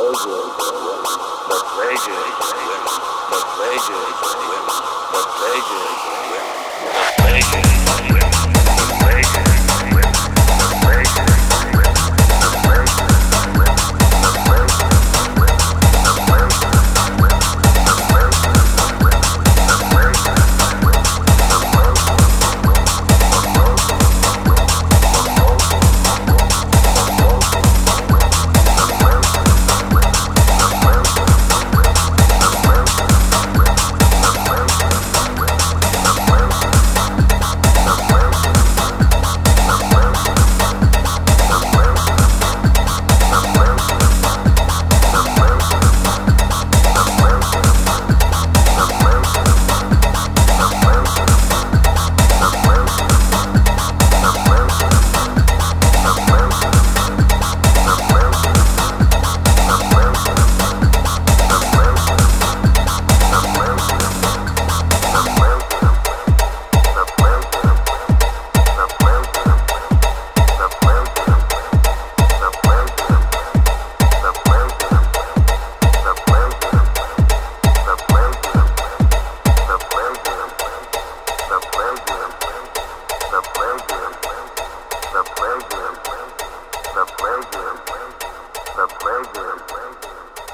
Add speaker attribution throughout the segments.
Speaker 1: the playground, the playground,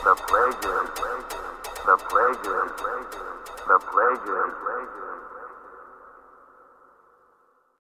Speaker 1: the playground.